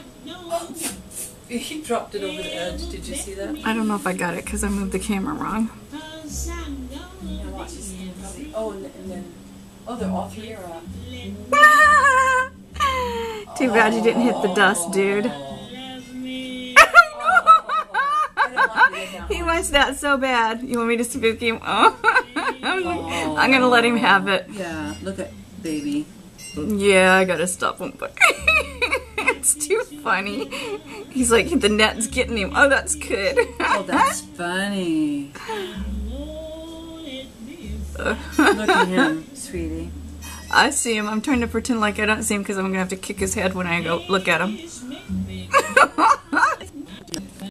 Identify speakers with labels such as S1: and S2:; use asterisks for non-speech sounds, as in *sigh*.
S1: *laughs* He dropped it over the edge. Did you see that?
S2: I don't know if I got it because I moved the camera wrong.
S1: Yeah, watch this. Oh, and, and then, oh, they're all three are up.
S2: Too bad you didn't hit the dust, dude. *laughs* he wants that so bad. You want me to spook him? Oh. *laughs* I'm gonna let him have it.
S1: Yeah, look at baby.
S2: Yeah, I gotta stop him, but it's too funny. He's like, the net's getting him. Oh, that's good.
S1: Oh, that's funny. Look at him, sweetie.
S2: I see him. I'm trying to pretend like I don't see him because I'm gonna have to kick his head when I go look at him. *laughs*